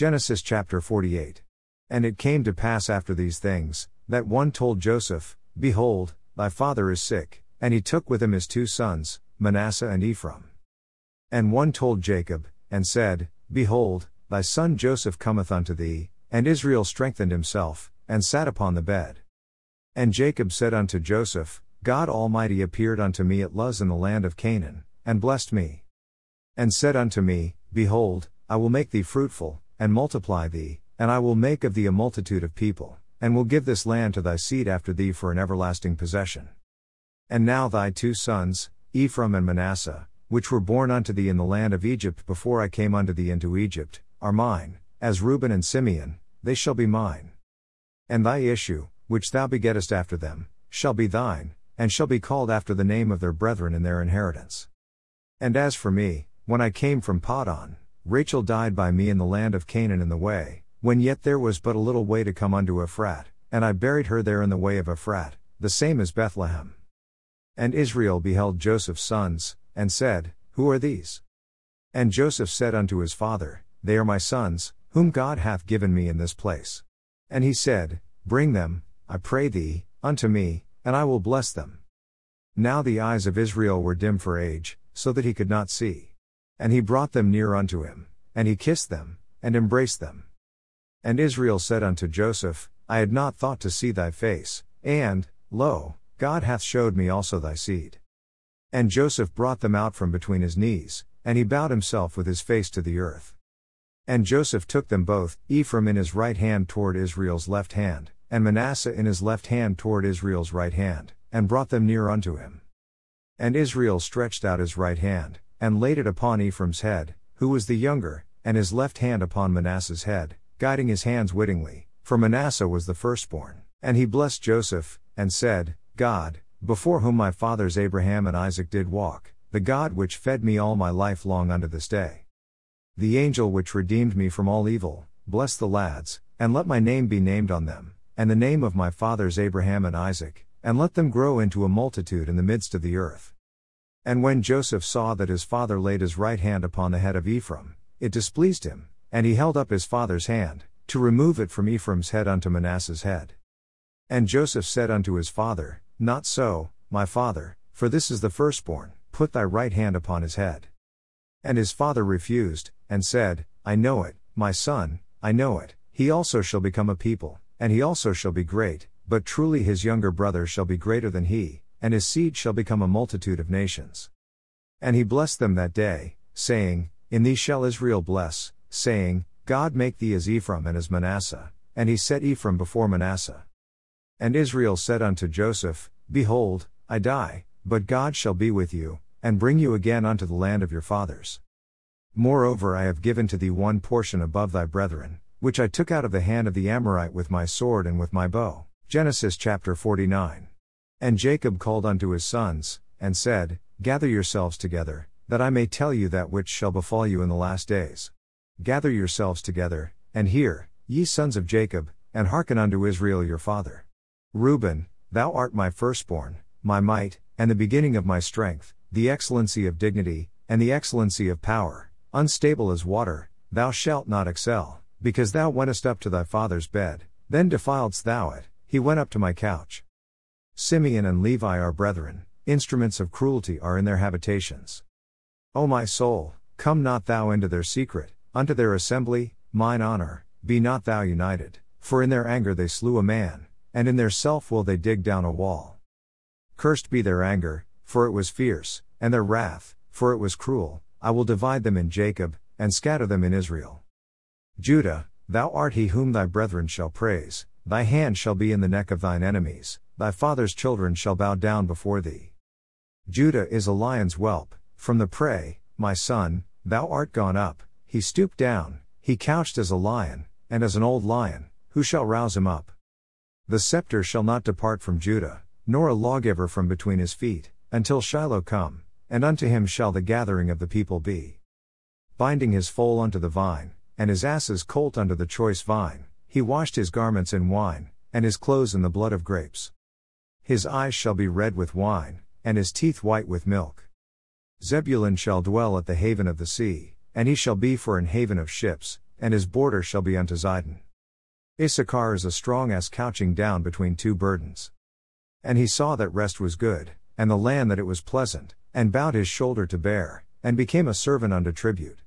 Genesis chapter 48. And it came to pass after these things, that one told Joseph, Behold, thy father is sick, and he took with him his two sons, Manasseh and Ephraim. And one told Jacob, and said, Behold, thy son Joseph cometh unto thee, and Israel strengthened himself, and sat upon the bed. And Jacob said unto Joseph, God Almighty appeared unto me at Luz in the land of Canaan, and blessed me. And said unto me, Behold, I will make thee fruitful, and multiply thee, and I will make of thee a multitude of people, and will give this land to thy seed after thee for an everlasting possession. And now thy two sons, Ephraim and Manasseh, which were born unto thee in the land of Egypt before I came unto thee into Egypt, are mine, as Reuben and Simeon, they shall be mine. And thy issue, which thou begettest after them, shall be thine, and shall be called after the name of their brethren in their inheritance. And as for me, when I came from Padan, Rachel died by me in the land of Canaan in the way, when yet there was but a little way to come unto Ephrath, and I buried her there in the way of Ephrath, the same as Bethlehem. And Israel beheld Joseph's sons, and said, Who are these? And Joseph said unto his father, They are my sons, whom God hath given me in this place. And he said, Bring them, I pray thee, unto me, and I will bless them. Now the eyes of Israel were dim for age, so that he could not see. And he brought them near unto him, and he kissed them, and embraced them. And Israel said unto Joseph, I had not thought to see thy face, and, lo, God hath showed me also thy seed. And Joseph brought them out from between his knees, and he bowed himself with his face to the earth. And Joseph took them both, Ephraim in his right hand toward Israel's left hand, and Manasseh in his left hand toward Israel's right hand, and brought them near unto him. And Israel stretched out his right hand, and laid it upon Ephraim's head, who was the younger, and his left hand upon Manasseh's head, guiding his hands wittingly, for Manasseh was the firstborn. And he blessed Joseph, and said, God, before whom my fathers Abraham and Isaac did walk, the God which fed me all my life long unto this day. The angel which redeemed me from all evil, bless the lads, and let my name be named on them, and the name of my fathers Abraham and Isaac, and let them grow into a multitude in the midst of the earth. And when Joseph saw that his father laid his right hand upon the head of Ephraim, it displeased him, and he held up his father's hand, to remove it from Ephraim's head unto Manasseh's head. And Joseph said unto his father, Not so, my father, for this is the firstborn, put thy right hand upon his head. And his father refused, and said, I know it, my son, I know it, he also shall become a people, and he also shall be great, but truly his younger brother shall be greater than he, and his seed shall become a multitude of nations. And he blessed them that day, saying, In thee shall Israel bless, saying, God make thee as Ephraim and as Manasseh, and he set Ephraim before Manasseh. And Israel said unto Joseph, Behold, I die, but God shall be with you, and bring you again unto the land of your fathers. Moreover, I have given to thee one portion above thy brethren, which I took out of the hand of the Amorite with my sword and with my bow. Genesis chapter 49. And Jacob called unto his sons, and said, Gather yourselves together, that I may tell you that which shall befall you in the last days. Gather yourselves together, and hear, ye sons of Jacob, and hearken unto Israel your father. Reuben, thou art my firstborn, my might, and the beginning of my strength, the excellency of dignity, and the excellency of power, unstable as water, thou shalt not excel, because thou wentest up to thy father's bed, then defiledst thou it, he went up to my couch. Simeon and Levi are brethren, instruments of cruelty are in their habitations. O my soul, come not thou into their secret, unto their assembly, mine honor, be not thou united, for in their anger they slew a man, and in their self will they dig down a wall. Cursed be their anger, for it was fierce, and their wrath, for it was cruel, I will divide them in Jacob, and scatter them in Israel. Judah, thou art he whom thy brethren shall praise, thy hand shall be in the neck of thine enemies, Thy father's children shall bow down before thee. Judah is a lion's whelp, from the prey, my son, thou art gone up, he stooped down, he couched as a lion, and as an old lion, who shall rouse him up? The scepter shall not depart from Judah, nor a lawgiver from between his feet, until Shiloh come, and unto him shall the gathering of the people be. Binding his foal unto the vine, and his ass's colt unto the choice vine, he washed his garments in wine, and his clothes in the blood of grapes. His eyes shall be red with wine, and his teeth white with milk. Zebulun shall dwell at the haven of the sea, and he shall be for an haven of ships, and his border shall be unto Zidon. Issachar is a strong ass couching down between two burdens. And he saw that rest was good, and the land that it was pleasant, and bowed his shoulder to bear, and became a servant unto tribute.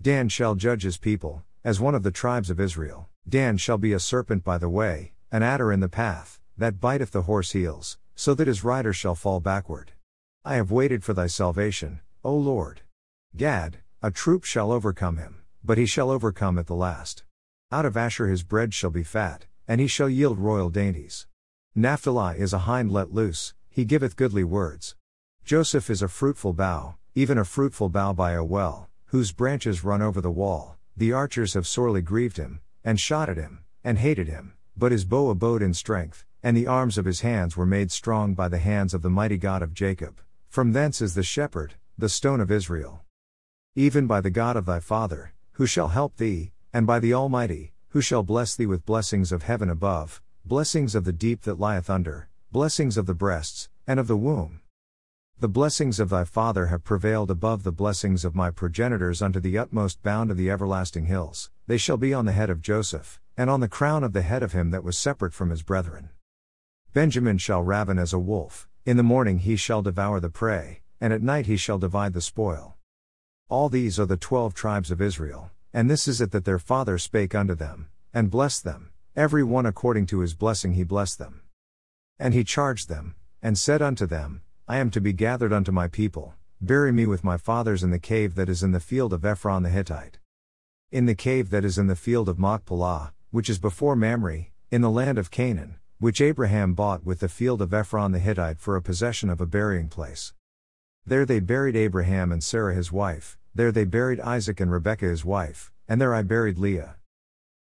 Dan shall judge his people, as one of the tribes of Israel. Dan shall be a serpent by the way, an adder in the path, that biteth the horse heels, so that his rider shall fall backward. I have waited for thy salvation, O Lord. Gad, a troop shall overcome him, but he shall overcome at the last. Out of Asher his bread shall be fat, and he shall yield royal dainties. Naphtali is a hind let loose, he giveth goodly words. Joseph is a fruitful bough, even a fruitful bough by a well, whose branches run over the wall. The archers have sorely grieved him, and shot at him, and hated him, but his bow abode in strength, and the arms of his hands were made strong by the hands of the mighty God of Jacob. From thence is the shepherd, the stone of Israel. Even by the God of thy father, who shall help thee, and by the Almighty, who shall bless thee with blessings of heaven above, blessings of the deep that lieth under, blessings of the breasts, and of the womb. The blessings of thy father have prevailed above the blessings of my progenitors unto the utmost bound of the everlasting hills, they shall be on the head of Joseph, and on the crown of the head of him that was separate from his brethren. Benjamin shall raven as a wolf, in the morning he shall devour the prey, and at night he shall divide the spoil. All these are the twelve tribes of Israel, and this is it that their father spake unto them, and blessed them, every one according to his blessing he blessed them. And he charged them, and said unto them, I am to be gathered unto my people, bury me with my fathers in the cave that is in the field of Ephron the Hittite. In the cave that is in the field of Machpelah, which is before Mamre, in the land of Canaan, which Abraham bought with the field of Ephron the Hittite for a possession of a burying place. There they buried Abraham and Sarah his wife, there they buried Isaac and Rebekah his wife, and there I buried Leah.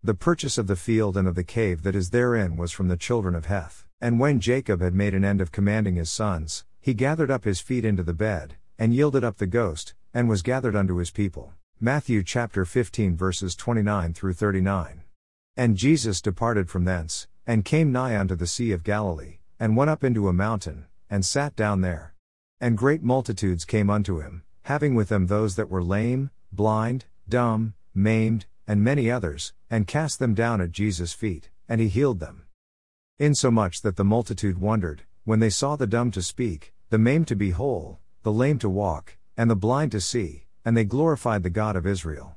The purchase of the field and of the cave that is therein was from the children of Heth. And when Jacob had made an end of commanding his sons, he gathered up his feet into the bed, and yielded up the ghost, and was gathered unto his people. Matthew chapter 15 verses 29 through 39. And Jesus departed from thence, and came nigh unto the Sea of Galilee, and went up into a mountain, and sat down there. And great multitudes came unto him, having with them those that were lame, blind, dumb, maimed, and many others, and cast them down at Jesus' feet, and he healed them. Insomuch that the multitude wondered, when they saw the dumb to speak, the maimed to be whole, the lame to walk, and the blind to see, and they glorified the God of Israel.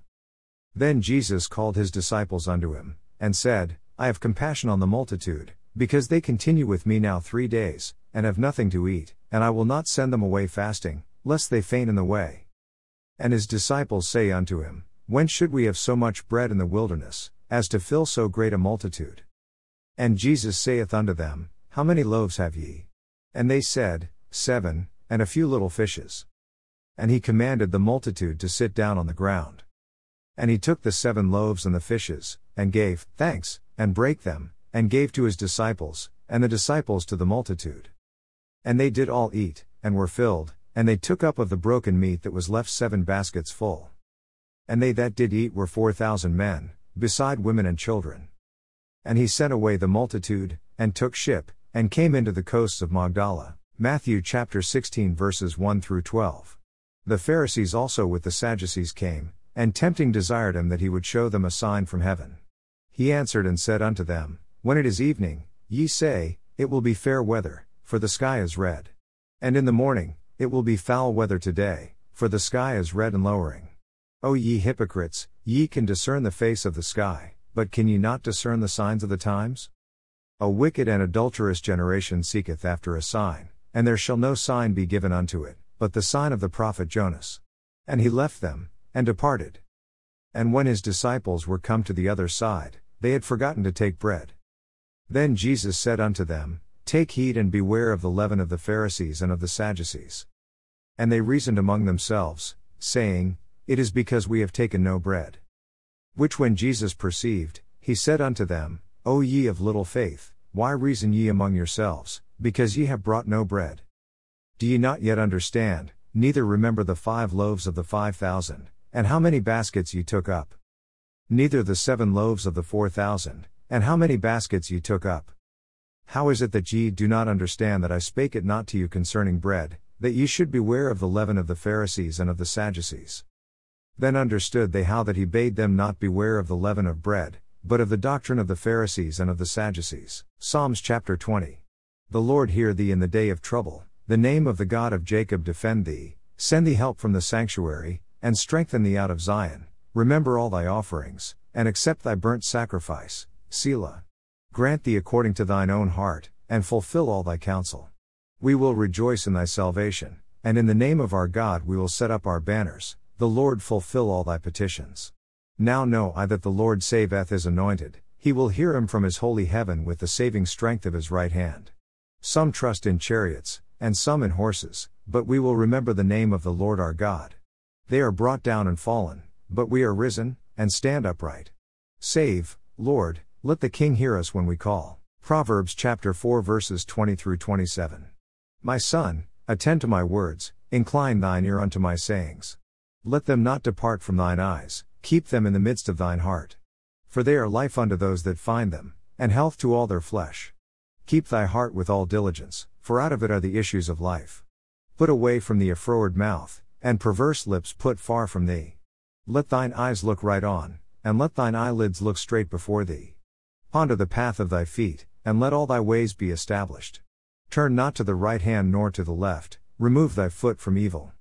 Then Jesus called his disciples unto him, and said, I have compassion on the multitude, because they continue with me now three days, and have nothing to eat, and I will not send them away fasting, lest they faint in the way. And his disciples say unto him, When should we have so much bread in the wilderness, as to fill so great a multitude? And Jesus saith unto them, how many loaves have ye? And they said, Seven, and a few little fishes. And he commanded the multitude to sit down on the ground. And he took the seven loaves and the fishes, and gave thanks, and brake them, and gave to his disciples, and the disciples to the multitude. And they did all eat, and were filled, and they took up of the broken meat that was left seven baskets full. And they that did eat were four thousand men, beside women and children. And he sent away the multitude, and took ship, and came into the coasts of Magdala. Matthew chapter 16 verses 1 through 12. The Pharisees also with the Sadducees came, and tempting desired him that he would show them a sign from heaven. He answered and said unto them, When it is evening, ye say, It will be fair weather, for the sky is red. And in the morning, it will be foul weather today, for the sky is red and lowering. O ye hypocrites, ye can discern the face of the sky, but can ye not discern the signs of the times? A wicked and adulterous generation seeketh after a sign, and there shall no sign be given unto it, but the sign of the prophet Jonas. And he left them, and departed. And when his disciples were come to the other side, they had forgotten to take bread. Then Jesus said unto them, Take heed and beware of the leaven of the Pharisees and of the Sadducees. And they reasoned among themselves, saying, It is because we have taken no bread. Which when Jesus perceived, he said unto them, O ye of little faith, why reason ye among yourselves, because ye have brought no bread? Do ye not yet understand, neither remember the five loaves of the five thousand, and how many baskets ye took up? Neither the seven loaves of the four thousand, and how many baskets ye took up? How is it that ye do not understand that I spake it not to you concerning bread, that ye should beware of the leaven of the Pharisees and of the Sadducees? Then understood they how that he bade them not beware of the leaven of bread, but of the doctrine of the Pharisees and of the Sadducees. Psalms chapter 20. The Lord hear thee in the day of trouble, the name of the God of Jacob defend thee, send thee help from the sanctuary, and strengthen thee out of Zion. Remember all thy offerings, and accept thy burnt sacrifice, Selah. Grant thee according to thine own heart, and fulfill all thy counsel. We will rejoice in thy salvation, and in the name of our God we will set up our banners, the Lord fulfill all thy petitions. Now know I that the Lord saveth his anointed, he will hear him from his holy heaven with the saving strength of his right hand. Some trust in chariots, and some in horses, but we will remember the name of the Lord our God. They are brought down and fallen, but we are risen, and stand upright. Save, Lord, let the King hear us when we call. Proverbs chapter 4 verses 20 through 27. My son, attend to my words, incline thine ear unto my sayings. Let them not depart from thine eyes, keep them in the midst of thine heart. For they are life unto those that find them, and health to all their flesh. Keep thy heart with all diligence, for out of it are the issues of life. Put away from thee a froward mouth, and perverse lips put far from thee. Let thine eyes look right on, and let thine eyelids look straight before thee. Ponder the path of thy feet, and let all thy ways be established. Turn not to the right hand nor to the left, remove thy foot from evil.